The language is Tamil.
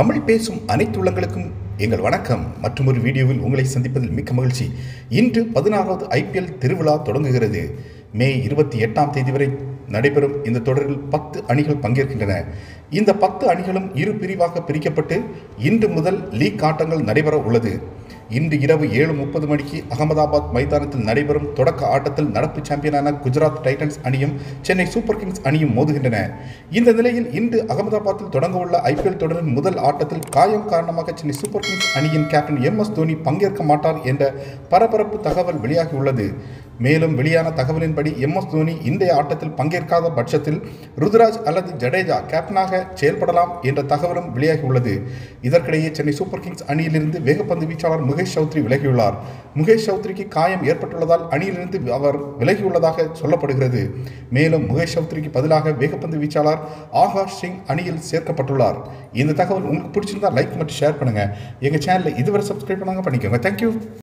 தமிழ் பேசும் அனைத்து உள்ளங்களுக்கும் எங்கள் வணக்கம். மற்றும் ஒரு வீடியோவில் உங்களை சந்திப்பதில் மிக்க மகிழ்ச்சி. இன்று பதினாறாவது ஐபிஎல் திருவிழா தொடங்குகிறது. மே இருபத்தி எட்டாம் தேதி வரை நடைபெறும் இந்த தொடரில் பத்து அணிகள் பங்கேற்கின்றன. இந்த பத்து அணிகளும் இரு பிரிவாக பிரிக்கப்பட்டு இன்று முதல் லீக் ஆட்டங்கள் நடைபெற உள்ளது. இன்று இரவு ஏழு முப்பது மணிக்கு அகமதாபாத் மைதானத்தில் நடைபெறும் தொடக்க ஆட்டத்தில் நடப்பு சாம்பியனான குஜராத் டைட்டன்ஸ் அணியும் சென்னை சூப்பர் கிங்ஸ் அணியும் மோதுகின்றன. இந்த நிலையில் இன்று அகமதாபாத்தில் தொடங்கவுள்ள ஐபிஎல் தொடரின் முதல் ஆட்டத்தில் காயம் காரணமாக சென்னை சூப்பர் கிங்ஸ் அணியின் கேப்டன் எம் எஸ் தோனி பங்கேற்க மாட்டார் என்ற பரபரப்பு தகவல் வெளியாகியுள்ளது. மேலும் வெளியான தகவலின்படி எம் எஸ் தோனி இந்திய ஆட்டத்தில் பங்கேற்காத பட்சத்தில் ருதுராஜ் அல்லது ஜடேஜா கேப்டனாக செயல்படலாம் என்ற தகவலும் வெளியாகியுள்ளது. இதற்கிடையே சென்னை சூப்பர் கிங்ஸ் அணியிலிருந்து வேகப்பந்து வீச்சாளர் முகேஷ் சௌத்ரி விலகியுள்ளார். முகேஷ் சௌத்ரிக்கு காயம் ஏற்பட்டுள்ளதால் அணியிலிருந்து அவர் விலகியுள்ளதாக சொல்லப்படுகிறது. மேலும் முகேஷ் சௌத்ரிக்கு பதிலாக வேகப்பந்து வீச்சாளர் ஆகாஷ் சிங் அணியில் சேர்க்கப்பட்டுள்ளார். இந்த தகவல் உங்களுக்கு பிடிச்சிருந்தா லைக் மற்றும் ஷேர் பண்ணுங்கள் எங்கள் சேனலில் இதுவரை சப்ஸ்கிரைப் பண்ணாங்க பண்ணிக்கோங்க. தேங்க்யூ